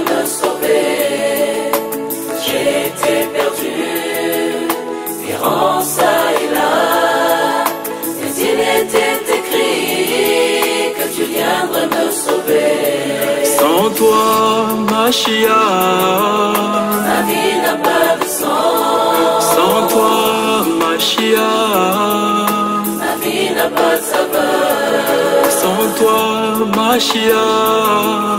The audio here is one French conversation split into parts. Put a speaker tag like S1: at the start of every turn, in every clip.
S1: me
S2: sauver. J'étais perdu, errant ça et
S1: là. Mais il
S2: était écrit que tu viendrais me sauver.
S1: Sans toi, Machia,
S2: ma vie n'a pas de sens.
S1: Sans toi, Machia,
S2: ma vie n'a pas de saveur. Sans toi, Machia.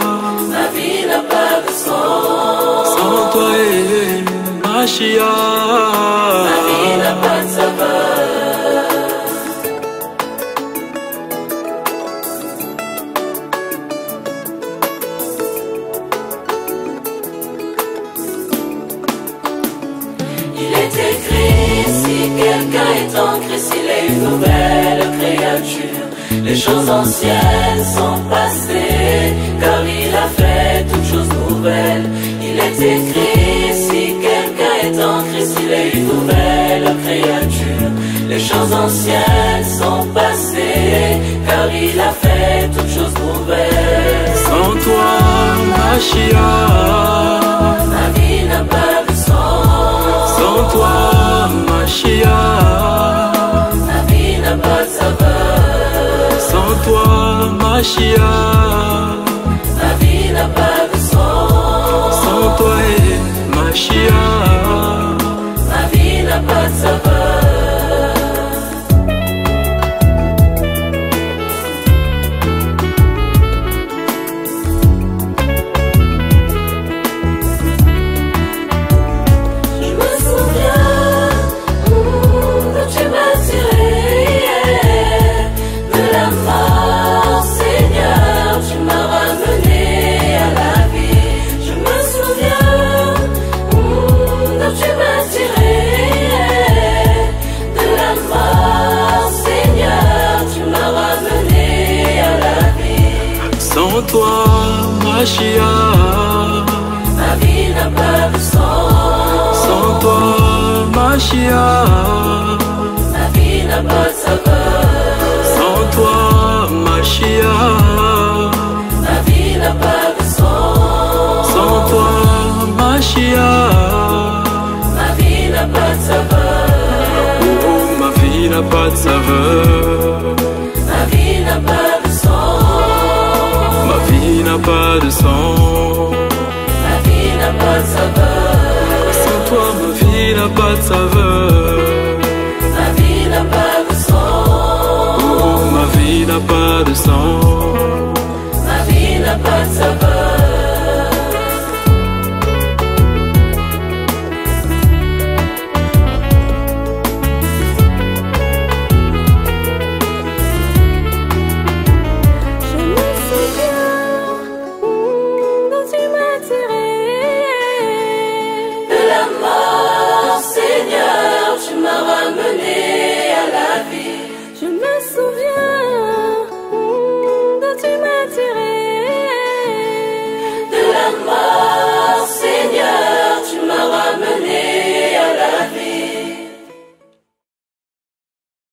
S2: Il est écrit, si quelqu'un est en Christ, il est une nouvelle créature. Les choses anciennes sont passées, car il a fait toutes choses nouvelles. Il est écrit, si quelqu'un est en Christ, il est une nouvelle créature. Les choses anciennes sont passées, car il a fait toutes choses nouvelles.
S1: Sans toi, Machia. Machia. Sans toi, Machia. Toi, Machia.
S2: Ma vie n'a pas de sens.
S1: Sans toi, Machia.
S2: Ma vie n'a pas de saveur.
S1: Sans toi, Machia.
S2: Ma vie n'a pas de sens.
S1: Sans toi, Machia.
S2: Ma vie n'a pas de saveur.
S1: Oh, oh, ma vie n'a pas de saveur.
S2: Ma vie n'a pas de sens.
S1: Ma vie n'a pas de sens.
S2: Ma vie n'a pas de saveur.
S1: Sans toi, ma vie n'a pas de saveur.
S2: Ma vie n'a pas de sens.
S1: Oh, ma vie n'a pas de sens.